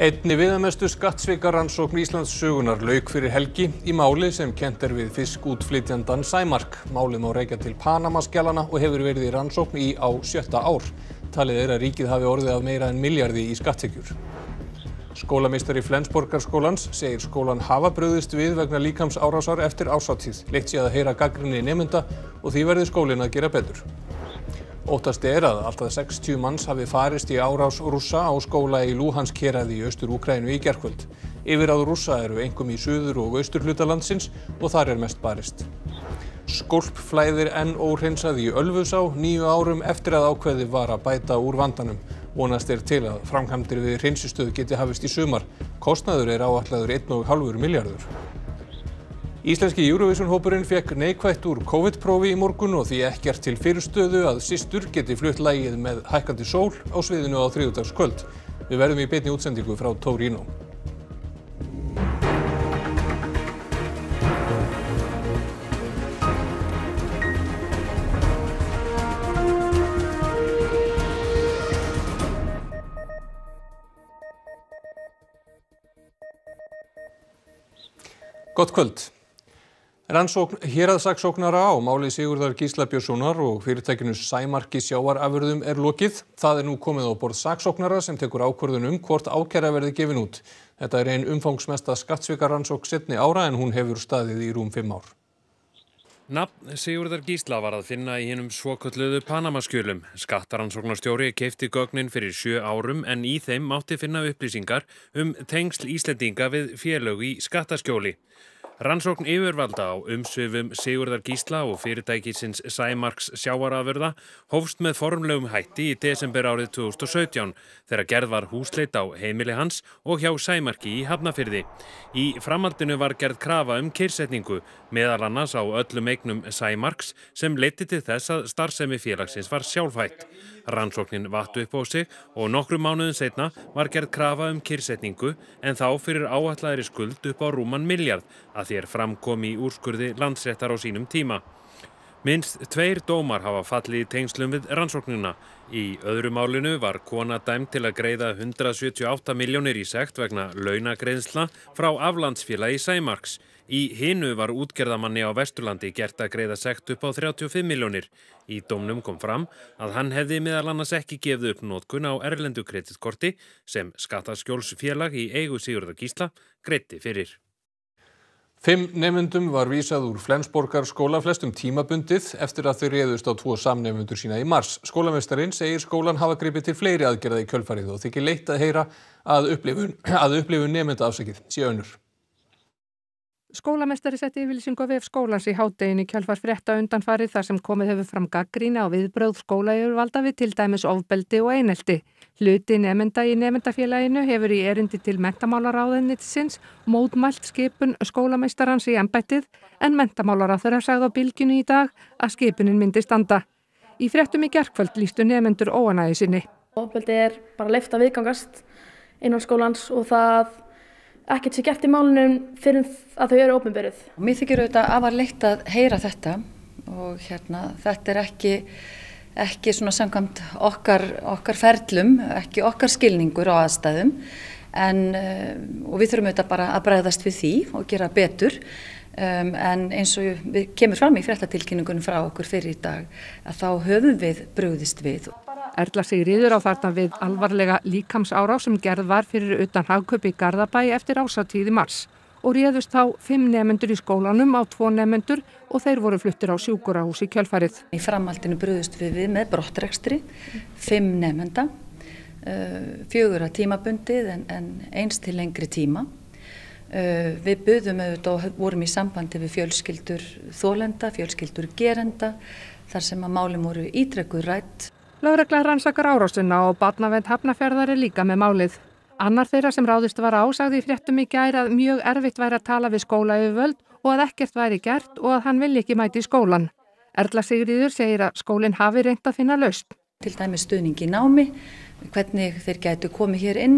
Einni viðamestu skattsvikaransókn Íslands sögunar lauk fyrir helgi í máli sem kent er við fiskútflytjandan Sæmark. Málið má reykja til Panamaskjalana og hefur verið í rannsókn í á sjötta ár. Talið er að ríkið hafi orðið af meira en miljardi í skattekjur. Skólameistari Flensborgarskólans segir skólan hafa bröðist við vegna líkams árásar eftir ásáttíð. Leitt sé að heyra gaggrinni nemynda og því verði skólin að gera betur. Óttast er að alltaf 60 manns hafi farist í árás rússa á skóla í Lúhansk héraði í austur Úkrænu í gerkvöld. Yfiráð rússa eru engum í suður og austur hluta landsins og þar er mest barist. Skólp flæðir enn óhreinsað í Ölfusá nýju árum eftir að ákveði var að bæta úr vandanum. Vonast er til að framkvæmdir við hreinsistöð geti hafist í sumar. Kostnaður er áætlaður 1,5 miljardur. Íslenski Eurovision-hópurinn fekk neikvætt úr COVID-prófi í morgun og því ekkert til fyrirstöðu að systur geti flutt lægið með hækkandi sól á sviðinu á þriðudagskvöld. Við verðum í beitni útsendingu frá Torino. Gott kvöld. Rannsókn héraðsaksóknara á máli Sigurðar Gísla Björnssonar og fyrirtækinu Sæmarki sjáarafurðum er lokið. Það er nú komið á borð saksóknara sem tekur ákvörðun um hvort ákæra verði gefin út. Þetta er einn umfangsmesta skattsvikarannsók setni ára en hún hefur staðið í rúm 5 ár. Nafn Sigurðar Gísla var að finna í hinnum svokölluðu Panamaskjölum. Skattaransóknarstjóri keifti gögnin fyrir sjö árum en í þeim mátti finna upplýsingar um tengsl Íslendinga við félög í skattaskjóli. Rannsókn yfirvalda á umsvifum Sigurðar Gísla og fyrirtækisins Sæmarks sjáarafurða hófst með formlegum hætti í desember árið 2017 þegar gerð var húsleit á heimili hans og hjá Sæmarki í Hafnafyrði. Í framhaldinu var gerð krafa um kyrsetningu meðal annars á öllum eignum Sæmarks sem leiti til þess að starfsemi félagsins var sjálfhætt. Rannsóknin vattu upp á sig og nokkru mánuðin setna var gerð krafa um kyrsetningu en þá fyrir áallæðri skuld upp á rúman miljard að þér framkom í úrskurði landsréttar á sínum tíma. Minst tveir dómar hafa fallið í tengslum við rannsóknina. Í öðru málinu var kona dæmt til að greiða 178 miljónir í sekt vegna launagreðsla frá aflandsfélagi Sæmarks. Í hinu var útgerðamanni á Vesturlandi gert að greiða sekt upp á 35 miljónir. Í dómnum kom fram að hann hefði meðal annars ekki gefið upp nótkun á erlendu kreditkorti sem skattaskjólsfélag í eigu Sigurðar Gísla greitti fyrir. Fimm nefndum var vísað úr Flensborgar skóla flestum tímabundið eftir að þau réðust á tvo samnefnundur sína í mars. Skólamestarinn segir skólan hafa gripið til fleiri aðgerða í kjölfarið og þykir leitt að heyra að upplifun, upplifun nefnda afsakið sé önnur. Skólamestari setti yfirlýsingu á vef skólans í hátteginu kjálfar frétta undanfarið þar sem komið hefur fram gaggríni á viðbröð skólajöfurvalda við til dæmis ofbeldi og einelti. Hluti nefnda í nefndafélaginu hefur í erindi til mentamálaráðinitsins mótmælt skipun skólameistarans í embættið en mentamálaráður hafði sagði á bylginu í dag að skipunin myndi standa. Í fréttum í gerkvöld lístu nefnendur óanæði sinni. Ofbeldi er bara leift að viðgangast innan skólans og það ekkert sé gert í málunum fyrir að þau eru ópenbyrjuð. Mér þykir auðvitað afar leitt að heyra þetta og hérna þetta er ekki, ekki svona samkvæmt okkar, okkar ferlum, ekki okkar skilningur á aðstæðum en og við þurfum auðvitað bara að bregðast við því og gera betur um, en eins og við kemur fram í fréttatilkynningunum frá okkur fyrir í dag að þá höfum við brugðist við. Erla Sigriður á þarna við alvarlega líkamsárá sem gerð var fyrir utan hagköp í Garðabæ eftir ásatíði mars og réðust þá fimm nefnendur í skólanum á tvo nefnendur og þeir voru fluttir á sjúkurahús í kjölfarið. Í framhaldinu bröðust við við með brottrekstri, fimm nefnenda, fjögur að tímabundið en, en eins til lengri tíma. Við buðum auðvitað og vorum í sambandi við fjölskyldur þólenda, fjölskyldur gerenda, þar sem að málum voru ítrekkuð rætt. Lögregla rannsakar árásuna og batnavend hafnafjörðar er líka með málið. Annar þeirra sem ráðist var á sagði í fréttum í gær að mjög erfitt væri að tala við skóla yfir völd og að ekkert væri gert og að hann vilji ekki mæti í skólan. Erla Sigriður segir að skólinn hafi reynd að finna laust. Til dæmi stuðningi námi, hvernig þeir gætu komið hér inn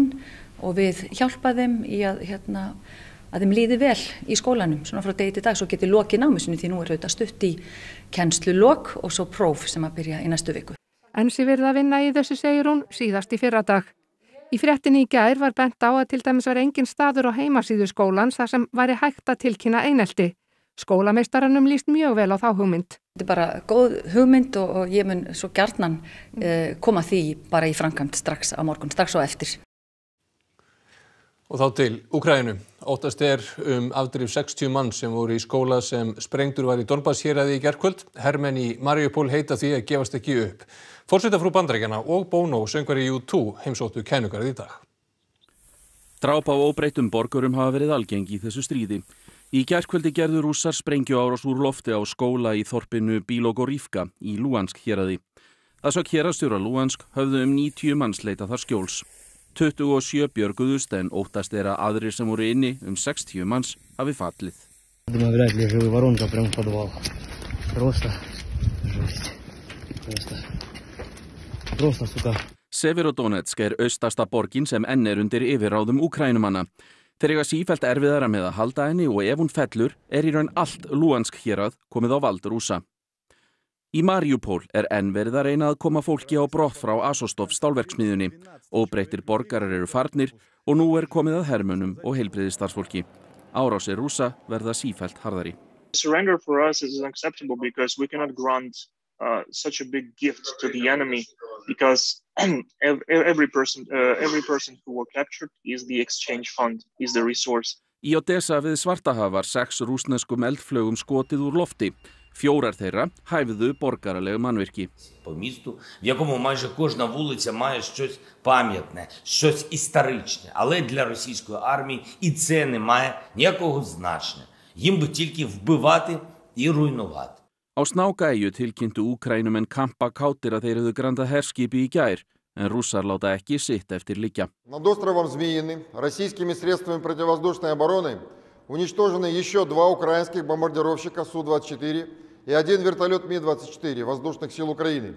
og við hjálpa þeim í að, hérna, að þeim líði vel í skólanum, svona frá degi til dag, svo geti lokið námisinu því nú er auðvitað stutt í kennslu lok og svo próf sem að byrja í næstu viku. En sé verið að vinna í þessu segir hún síðast í fyrradag. Í fréttinni í gær var bent á að til dæmis var engin staður á heimasíðu skólans þar sem væri hægt að tilkynna einelti. Skólameistaranum líst mjög vel á þá hugmynd. Þetta er bara góð hugmynd og, og ég mun svo gjarnan uh, koma því bara í framkvæmt strax á morgun, strax á eftir. Og þá til Úkrænu. Óttast er um afdrif 60 mann sem voru í skóla sem sprengtur var í Donbass héræði í gerkvöld. Hermenn í Mariupol heita því að gefast ekki upp. Fórsetafrú Bandarækjana og Bono söngveri U2 heimsóttu kænugarið í dag. Dráp á óbreytum borgurum hafa verið algengi í þessu stríði. Í gærkveldi gerðu rússar sprengju áras úr lofti á skóla í þorpinu Bílogorívka í Luansk héradi. Það sök hérastjóra Luansk höfðu um 90 mannsleita þar skjóls. 27 björguðust en óttast er að aðrir sem voru inni um 60 manns hafi fallið. Vrónka, Rosta. Rosta. Rosta. Severodonetsk er austasta borgin sem enn er undir yfirráðum Úkrænumanna. Þeir eiga sífælt erfiðara með að halda henni og ef hún fellur er í raun allt Lúansk hérað komið á vald rúsa. Í Mariupol er enn verið að reyna að koma fólki á brott frá Asostov stálverksmiðunni. Óbreyttir borgarar eru farnir og nú er komið að hermunum og heilbriðistarsfólki. Árásir rúsa verða sífælt harðari. surrender for us is unacceptable because we cannot grant uh, such a big gift to the enemy because every person uh, every person who were captured is the exchange fund is the resource Í Odessa við Svartahaf var sex rúsneskum eldflögum skotið úr lofti. Fjórar þeirra hæfðu borgaraleg mannvirki. по місту, в якому майже кожна вулиця має щось пам'ятне, щось історичне. Але для російської армії і це не має ніякого значення. Їм би тільки вбивати і руйнувати. Á Snákaeyju tilkynntu Úkrænumenn kampa kátir að þeir hefðu grandað herskipi í gær, en rússar láta ekki sitt eftir liggja. Над островом Змеиный российскими средствами противовоздушной обороны уничтожены еще два украинских бомбардировщика Су-24 и один вертолет Ми-24 воздушных сил Украины.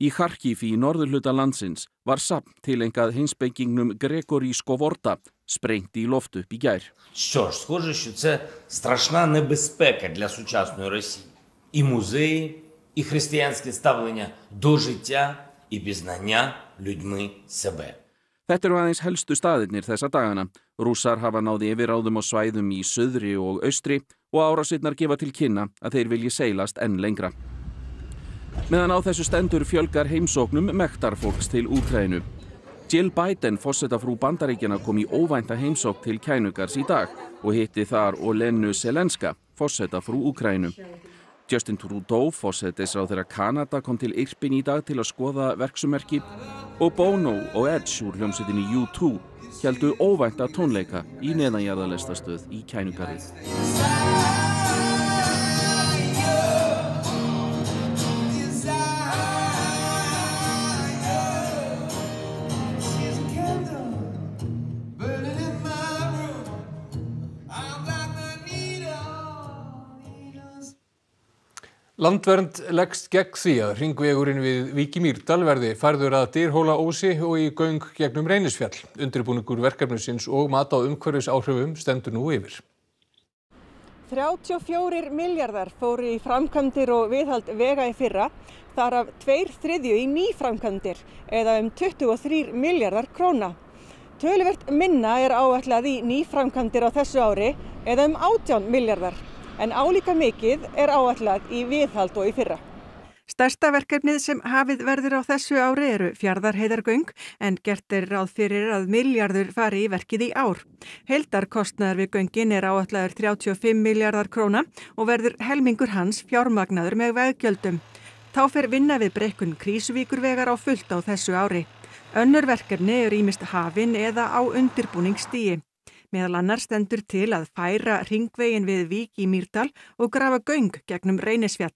Í Kharkiv í norðurhluta landsins var sapn tilengað hinsbengingnum Gregori Skovorta sprengt í loft upp í gær. Що ж, схоже, що це страшна небезпека для сучасної Росії. І музеї, і християнське ставлення до життя, і пізнання людьми себе. Þetta eru aðeins helstu staðirnir þessa dagana. Rússar hafa náði yfirráðum á svæðum í söðri og austri og árásirnar gefa til kynna að þeir vilji seilast enn lengra. Meðan á þessu stendur fjölgar heimsóknum mektarfólks til Úkrænu. Jill Biden, fósettafrú bandaríkjana, kom í óvænta heimsók til kænugars í dag og hitti þar Olenu Selenska, fósettafrú Úkrænu. Justin Trudeau, fósettisráð þeirra Kanada, kom til Irpin í dag til að skoða verksumerki og Bono og Edge úr hljómsveitinni U2 heldu óvænta tónleika í neðanjarðalestastöð í kænugarið. Landvernd leggst gegn því að ringvegurinn við Víki Mýrdal verði færður að Dyrhóla Ósi og í göng gegnum Reynisfjall. Undirbúningur verkefnisins og mat á umhverfis áhrifum stendur nú yfir. 34 miljardar fóru í framkvæmdir og viðhald vega í fyrra, þar af tveir þriðju í nýframkvæmdir eða um 23 miljardar króna. Töluvert minna er áætlað í nýframkvæmdir á þessu ári eða um 18 miljardar, en álíka mikið er áætlað í viðhald og í fyrra. Stærsta verkefnið sem hafið verður á þessu ári eru fjardarheiðargöng en gert er ráð fyrir að miljardur fari í verkið í ár. Heldarkostnaður við göngin er áætlaður 35 miljardar króna og verður helmingur hans fjármagnaður með veggjöldum. Þá fer vinna við brekkun Krísuvíkurvegar á fullt á þessu ári. Önnur verkefni eru ímist hafin eða á undirbúningsstíi. Meðal annar stendur til að færa ringvegin við Vík í Mýrdal og grafa göng gegnum Reynisfjall.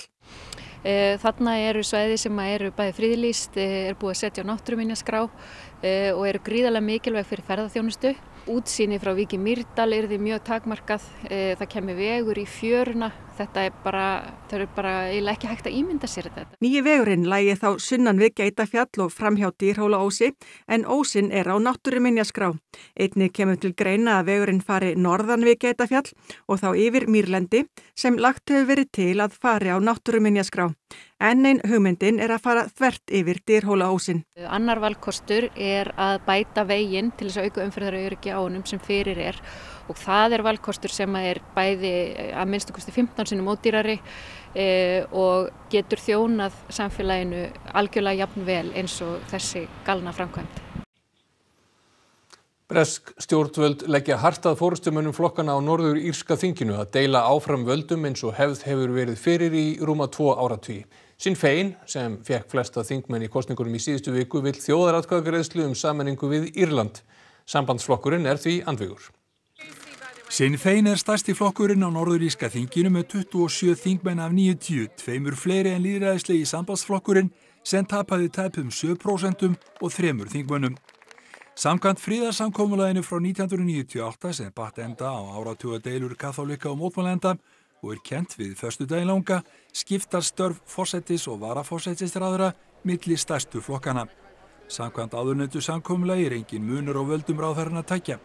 Þarna eru svæði sem eru bæði friðlýst, er búið að setja á náttúruminjaskrá og eru gríðarlega mikilvæg fyrir ferðarþjónustu. Útsýni frá Víki Mýrdal er því mjög takmarkað, það kemur vegur í fjöruna þetta er bara, þau eru bara eiginlega ekki hægt að ímynda sér þetta. Nýji vegurinn lægi þá sunnan við Geitafjall og framhjá Dýrhóla ósi en ósin er á náttúruminjaskrá. Einni kemur til greina að vegurinn fari norðan við Geitafjall og þá yfir Mýrlendi sem lagt hefur verið til að fari á náttúruminjaskrá. En einn hugmyndin er að fara þvert yfir Dýrhóla ósin. Annar valkostur er að bæta veginn til þess að auka umfyrðarauðurki ánum sem fyrir er og það er valkostur sem er bæði að minnstakosti 15 sinum ódýrari e, og getur þjónað samfélaginu algjörlega jafn vel eins og þessi galna framkvæmt. Bresk stjórnvöld leggja hartað fórustumönnum flokkana á norður írska þinginu að deila áfram völdum eins og hefð hefur verið fyrir í rúma tvo áratví. Sinn Fein, sem fekk flesta þingmenn í kostningunum í síðustu viku, vil þjóðaratkvæðagreðslu um sammenningu við Írland. Sambandsflokkurinn er því andvigur. Sinn Fein er stærsti flokkurinn á norðuríska þinginu með 27 þingmenn af 90, tveimur fleiri en líðræðislegi sambandsflokkurinn sem tapaði tæpum 7% og þremur þingmönnum. Samkvæmt fríðarsamkómuleginu frá 1998 sem batt enda á áratuga deilur katholika og mótmálenda og er kent við förstu dagilanga skiptar störf fósettis og varafósettisraðura milli stærstu flokkana. Samkvæmt áðurnöndu samkómulegi er engin munur á völdum ráðherran að tækja.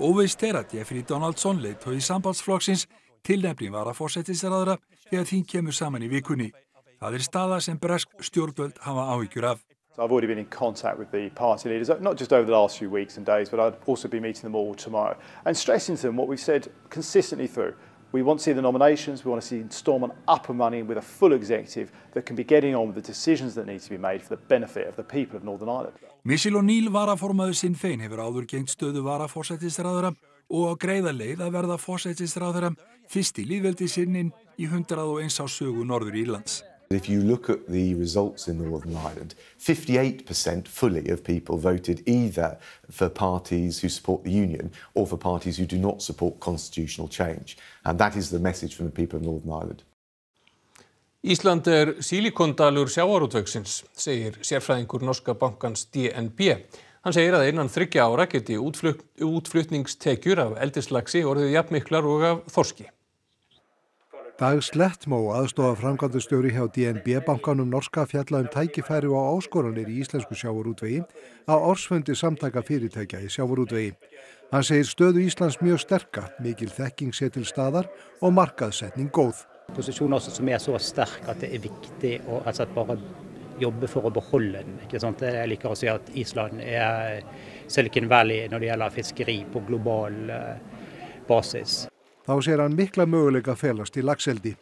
Óveist er að Jeffrey Donaldson leitt hóði sambandsflokksins tilnefning varafósettisraðura þegar þín kemur saman í vikunni. Það er staða sem bresk stjórnvöld hafa áhyggjur af. So I've already been in contact with the party leaders, not just over the last few weeks and days, but I'd also be meeting them all tomorrow and stressing to them what we've said consistently through. We want to see the nominations, we want to see Stormont up and running with a full executive that can be getting on with the decisions that need to be made for the benefit of the people of Northern Ireland. Michelle O'Neill varaformaður Sinn Fein hefur áður gengt stöðu varafórsættisræðara og á greiða leið að verða fórsættisræðara fyrst í líðveldi sinnin í 101 á sögu Norður Írlands. If you look at the results in Northern Ireland, 58% fully of people voted either for parties who support the Union or for parties who do not support constitutional change. And that is the message from the people of Northern Ireland. Ísland er sílikondalur sjávarútvegsins, segir sérfræðingur norska bankans DNB. Hann segir að innan þryggja ára geti útflut, útflutningstekjur af eldislagsi orðið jafnmiklar og af þorski. Dag Slettmó, aðstofa framkvæmdustjóri hjá DNB bankanum norska fjalla um tækifæri og áskoranir í íslensku sjávarútvegi á orsfundi samtaka fyrirtækja í sjávarútvegi. Hann segir stöðu Íslands mjög sterka, mikil þekking sé til staðar og markaðsetning góð. Posisjon også som er så sterk at det er viktig og slett bare jobbe for å beholde den. Ikke sant? Jeg liker å si at Island er Silicon Valley når det gjelder fiskeri på global basis. Þá ser hann mikla möguleika felast í lagseldi.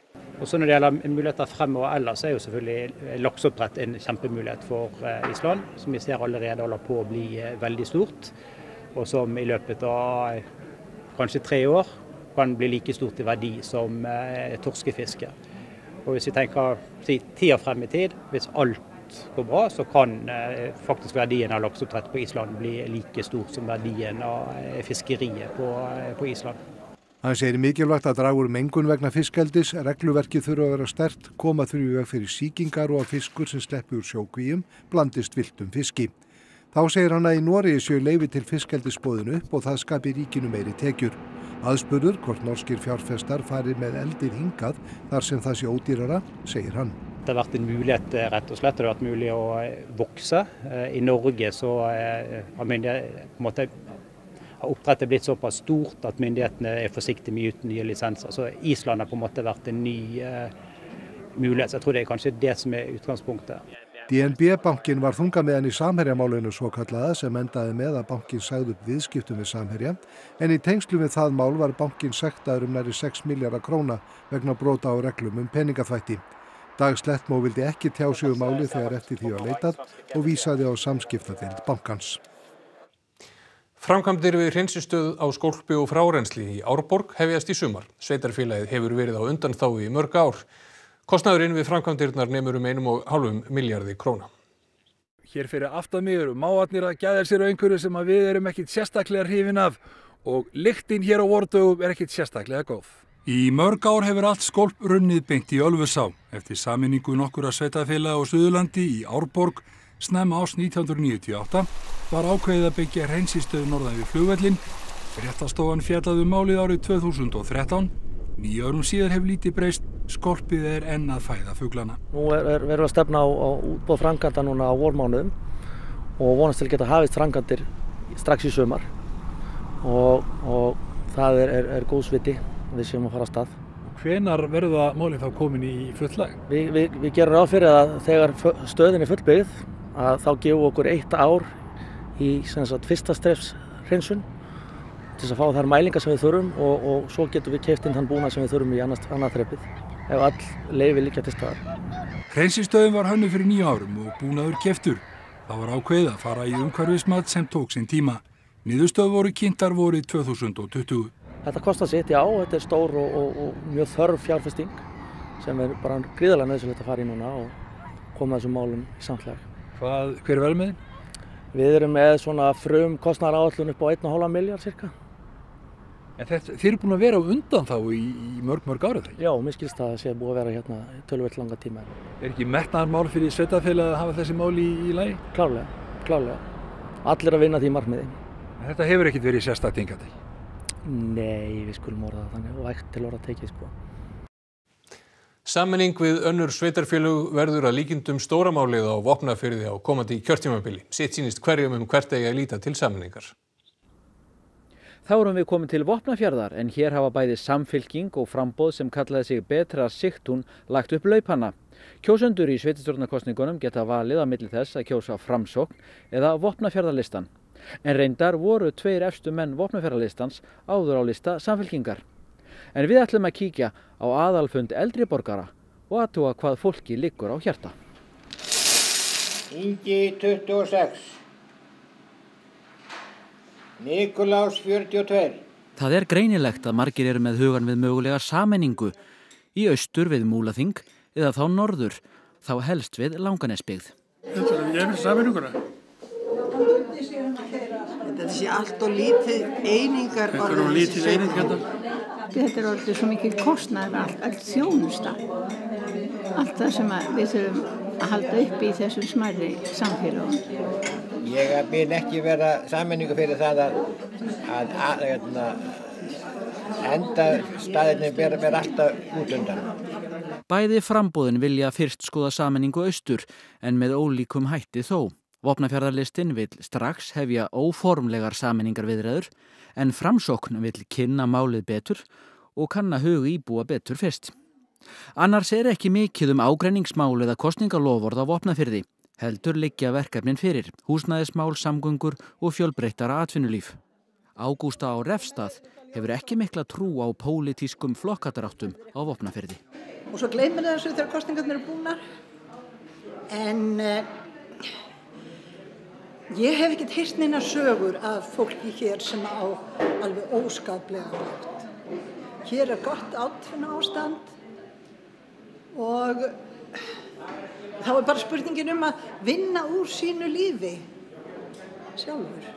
Og så Når det gjelder muligheter fremover ellers, er jo selvfølgelig lakseoppdrett en kjempemulighet for Island. Som vi ser allerede holder på å bli veldig stort. Og som i løpet av kanskje tre år kan bli like stort i verdi som torskefiske. Og Hvis vi tenker si, ti frem i tid, hvis alt går bra, så kan faktisk verdien av lakseoppdrett på Island bli like stor som verdien av fiskeriet på, på Island. Hann segir mikilvægt að draga úr mengun vegna fiskeldis, regluverkið þurfa að vera stert, koma þurfi veg fyrir síkingar og að fiskur sem sleppi úr sjókvíum blandist viltum fiski. Þá segir hann að í Nóriði séu leifi til fiskeldisbóðinu upp og það skapi ríkinu meiri tekjur. Aðspurður hvort norskir fjárfestar farið með eldir hingað þar sem það sé ódýrara, segir hann. Det har vært en mulighet rett og slett, det har vært mulig å vokse. I Norge så har myndighetene har oppdrettet blitt såpass stort at myndighetene er forsiktige med å gi ut nye lisenser. Så Island har på en måte vært en ny uh, mulighet. Så jeg tror det er kanskje det som er utgangspunktet. DNB-bankin var þunga með hann í samherjamálinu svo kallaða sem endaði með að bankin sagði upp viðskiptum við samherja en í tengslu við það mál var bankin sektaður um næri 6 miljardar króna vegna brota á reglum um peningaþvætti. Dag Slettmó vildi ekki tjá sig um máli þegar eftir því að leitað og vísaði á samskiptadild bankans. Framkvæmdir við hreinsistöð á skólpi og frárensli í Árborg hefjast í sumar. Sveitarfélagið hefur verið á undan þá í mörg ár. Kostnaðurinn við framkvæmdirnar nefnur um einum og halvum miljardi króna. Hér fyrir aftan mig eru máatnir að gæða sér á einhverju sem við erum ekkit sérstaklega hrifin af og lyktinn hér á vordögum er ekkit sérstaklega góð. Í mörg ár hefur allt skólp runnið beint í Ölfusá eftir saminningu nokkura sveitafélaga á Suðurlandi í Árborg Snemma ás 1998 var ákveðið að byggja hreinsistöðu norðan við flugvellin. Réttastofan fjallaði málið árið 2013 Nýja árum síðar hefur lítið breyst, skorpið er enn að fæða fuglana. Nú er, er, erum við að stefna á, á útbóð franganda núna á vormánuðum og vonast til að geta hafist frangandir strax í sömar og, og það er, er, er góðsviti við séum að fara að stað. Hvenar verða málið þá komin í fullag? Vi, vi, við gerum ráð fyrir að þegar stöðin er fullbyggð að þá gefum við okkur eitt ár í sagt, fyrsta strefs hreinsun til þess að fá þær mælingar sem við þurfum og, og svo getum við keift inn þann búna sem við þurfum í annað, annað þreppið ef all leifi líka til staðar. Hreinsistöðin var hannu fyrir nýja árum og búnaður keftur. Það var ákveð að fara í umhverfismat sem tók sinn tíma. Niðurstöð voru kynntar vorið 2020. Þetta kostar sitt, já, þetta er stór og, og, og mjög þörf fjárfesting sem er bara gríðarlega nöðsulegt að fara í núna og koma þessum málum í samtlæg. Hvað, hver er velmiðin? Við erum með svona frum kostnæra áallun upp á 1,5 miljard cirka. En þetta, þeir eru búin að vera á undan þá í, í mörg, mörg árið þegar? Já, mér skilst að það sé búið að vera hérna tölvöld langa tíma. Er ekki metnaðar mál fyrir sveitafélag að hafa þessi mál í, í lagi? Klálega, klálega. Allir að vinna því markmiði. En þetta hefur ekkit verið sérstaklega tingandi? Nei, við skulum orða það þannig og ekkert til orða tekið sko. Sammenning við önnur sveitarfélög verður að líkindum stóramálið á vopnafyrði á komandi kjörtímabili. Sitt sínist hverjum um hvert eigi að líta til sammenningar. Þá erum við komin til Vopnafjörðar en hér hafa bæði samfylking og frambóð sem kallaði sig Betra Sigtún lagt upp laupanna. Kjósundur í sveitistjórnarkostningunum geta valið að milli þess að kjósa framsókn eða Vopnafjörðarlistan. En reyndar voru tveir efstu menn Vopnafjörðarlistans áður á lista samfylkingar. En við ætlum að kíkja á aðalfund eldri borgara og aðtúa hvað fólki liggur á hjarta. Ingi 26 Nikolás 42 Það er greinilegt að margir eru með hugan við mögulega sammenningu í austur við Múlaþing eða þá norður, þá helst við Langanesbyggð. Þetta er ég með samenninguna. Þetta sé allt og lítið einingar Þetta er nú lítið einingar þetta. Þetta er orðið svo mikið kostnæð allt, allt þjónusta. Allt það sem við þurfum að halda upp í þessum smærri samfélagum. Ég vil ekki vera sammenningu fyrir það að, að, að, að enda staðinni vera, vera alltaf út undan. Bæði frambóðin vilja fyrst skoða sammenningu austur en með ólíkum hætti þó. Vopnafjörðarlistin vil strax hefja óformlegar sammenningar viðræður en framsókn vil kynna málið betur og kanna hug íbúa betur fyrst. Annars er ekki mikið um ágreiningsmál eða kostningaloford á Vopnafjörði. Heldur liggja verkefnin fyrir, húsnæðismál, samgöngur og fjölbreyttara atvinnulíf. Ágústa á Refstað hefur ekki mikla trú á pólitískum flokkadráttum á Vopnafjörði. Og svo gleymir þessu þegar kostningarnir eru búnar. En uh, ég hef ekkert hýrt neina sögur af fólki hér sem á alveg óskaplega nátt. Hér er gott átfinna ástand og þá er bara spurningin um að vinna úr sínu lífi sjálfur.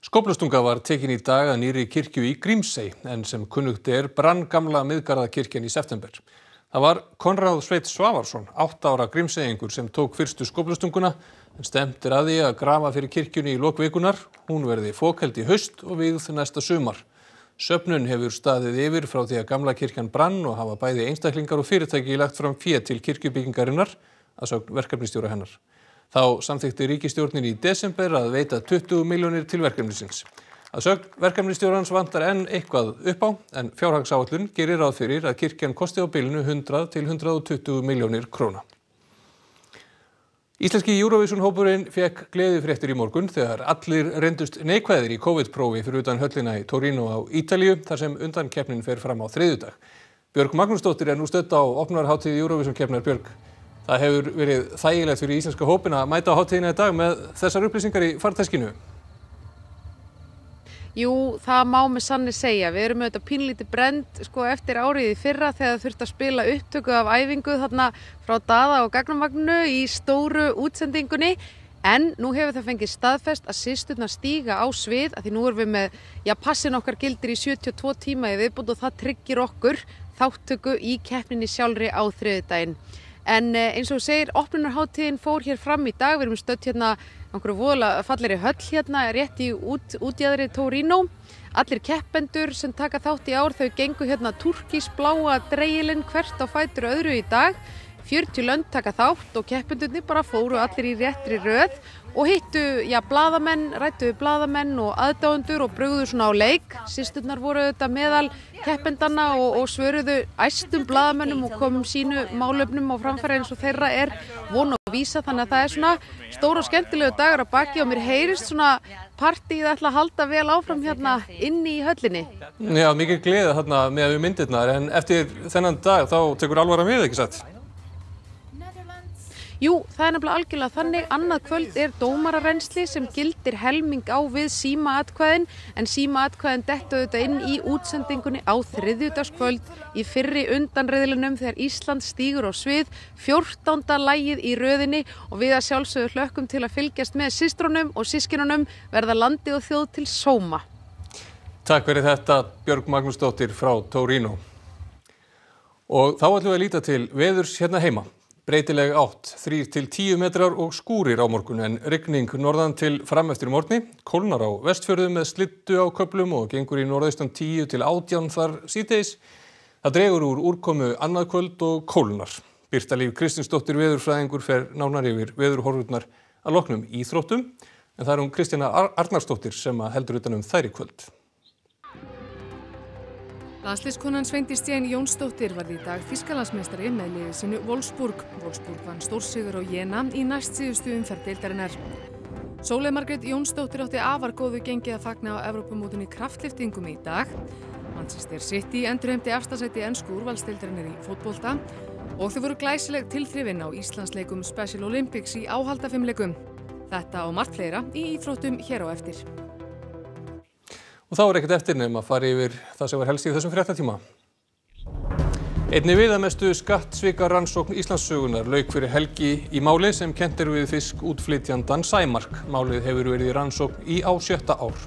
Skóplustunga var tekin í dag að nýri kirkju í Grímsey en sem kunnugt er brann gamla miðgarðakirkjan í september. Það var Konráð Sveit Svavarsson, 8 ára grímseyingur sem tók fyrstu skóplustunguna en stemtir að því að grafa fyrir kirkjunni í lokvikunar. Hún verði fókeld í haust og vigð næsta sumar. Söpnun hefur staðið yfir frá því að gamla kirkjan brann og hafa bæði einstaklingar og fyrirtæki lagt fram fér til kirkjubyggingarinnar að sögn verkefnistjóra hennar. Þá samþykti ríkistjórnin í desember að veita 20 miljónir til verkefnisins. Að sögn verkefnistjórans vantar enn eitthvað upp á en fjárhagsáallun gerir ráð fyrir að kirkjan kosti á bilinu 100 til 120 miljónir króna. Íslenski Eurovision hópurinn fekk gleðifréttir í morgun þegar allir reyndust neikvæðir í COVID-prófi fyrir utan höllina í Torino á Ítalíu þar sem undankeppnin fer fram á þriðudag. Björg Magnúsdóttir er nú stödd á opnarháttíð Eurovision keppnar Björg. Það hefur verið þægilegt fyrir íslenska hópin að mæta á háttíðina í dag með þessar upplýsingar í farteskinu. Jú, það má með sanni segja. Við erum auðvitað pínlítið brend sko, eftir árið í fyrra þegar þurft að spila upptöku af æfingu þarna frá Dada og Gagnamagninu í stóru útsendingunni. En nú hefur það fengið staðfest að sýsturna stíga á svið að því nú erum við með, já passin okkar gildir í 72 tíma í viðbúnd og það tryggir okkur þáttöku í keppninni sjálfri á þriðdægin. En eh, eins og segir, opnunarháttíðin fór hér fram í dag. Við erum stödd hérna einhverju voðalega falleri höll hérna rétt í út, útjæðri Torino. Allir keppendur sem taka þátt í ár, þau gengu hérna turkisbláa dreigilinn hvert á fætur öðru í dag. 40 lönd taka þátt og keppendurni bara fóru allir í réttri röð og hittu, já, bladamenn, rættu við bladamenn og aðdáendur og brugðu svona á leik. Sisturnar voru þetta meðal keppendana og, og svöruðu æstum bladamennum og komum sínu málöfnum á framfæri eins og þeirra er von og vísa þannig að það er svona stór og skemmtilegu dagar að baki og mér heyrist svona partíð ætla að halda vel áfram hérna inni í höllinni. Já, mikið gleða þarna með myndirnar en eftir þennan dag þá tekur alvara við, ekki satt? Jú, það er nefnilega algjörlega þannig. Annað kvöld er dómararensli sem gildir helming á við símaatkvæðin en símaatkvæðin dettu auðvitað inn í útsendingunni á þriðjúdagskvöld í fyrri undanreðlunum þegar Ísland stýgur á svið, 14. lægið í röðinni og við að sjálfsögðu hlökkum til að fylgjast með sístrunum og sískinunum verða landi og þjóð til sóma. Takk fyrir þetta Björg Magnúsdóttir frá Torino. Og þá ætlum við að líta til veðurs hérna heima. Breytileg átt, 3 til 10 metrar og skúrir á morgun en rigning norðan til fram eftir morgni, kólnar á vestfjörðu með slittu á köplum og gengur í norðaustan 10 til 18 þar síðdeis. Það dregur úr úrkomu annað kvöld og kólnar. Birta Líf Kristinsdóttir veðurfræðingur fer nánar yfir veðurhorfurnar að loknum íþróttum en það er hún Kristjana Ar Arnarsdóttir sem heldur utanum þær í kvöld. Landsliðskonan Sveindi Stjén Jónsdóttir var í dag Þískalandsmeistari með liðið sinu Wolfsburg. Wolfsburg vann stórsigur á Jena í næst síðustu umferð deildarinnar. Sólei Margrét Jónsdóttir átti afar góðu gengið að fagna á Evrópumótunni kraftliftingum í dag. Manchester City endurheimti efstasæti ennsku úrvalsdeildarinnar í fótbolta og þau voru glæsileg tilþrifin á Íslandsleikum Special Olympics í áhaldafimleikum. Þetta og margt fleira í íþróttum hér á eftir. Og þá er ekkert eftir nefn að fara yfir það sem var helst í þessum fréttatíma. Einni viðamestu skattsvika rannsókn Íslandssögunar lauk fyrir helgi í máli sem kent er við fisk útflytjandan Sæmark. Málið hefur verið í rannsókn í á sjötta ár.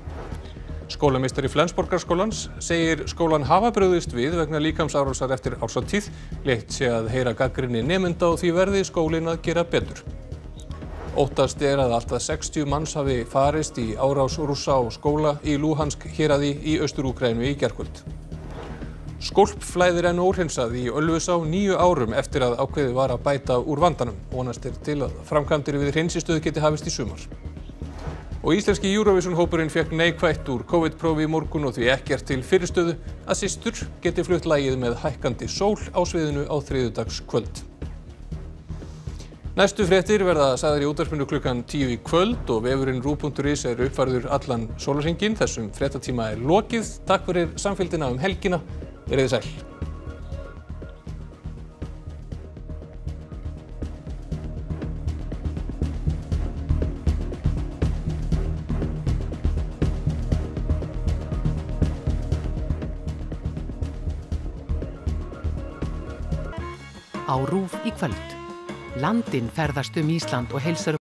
Skólamistari Flensborgarskólans segir skólan hafa bröðist við vegna líkamsárásar eftir ársatíð, leitt sé að heyra gaggrinni nemynda og því verði skólin að gera betur. Óttast er að alltaf 60 manns hafi farist í árás rússa á skóla í Luhansk héraði í Austur-Úkrænu í gerkvöld. Skólpflæðir enn óhrinsað í Ölfusá nýju árum eftir að ákveðið var að bæta úr vandanum. Vonast er til að framkvæmdir við hreinsistöð geti hafist í sumar. Og íslenski Eurovision hópurinn fekk neikvætt úr COVID-prófi í morgun og því ekkert til fyrirstöðu að sýstur geti flutt lægið með hækkandi sól á sviðinu á þriðudags kvöld. Næstu fréttir verða sagðar í útvarpinu klukkan 10 í kvöld og vefurinn rú.is er uppfærður allan sólarhingin. Þessum fréttatíma er lokið. Takk fyrir samfélgina um helgina. Verið þið sæl. Á rúf í kvöld. Landin ferðast um Ísland og heilsar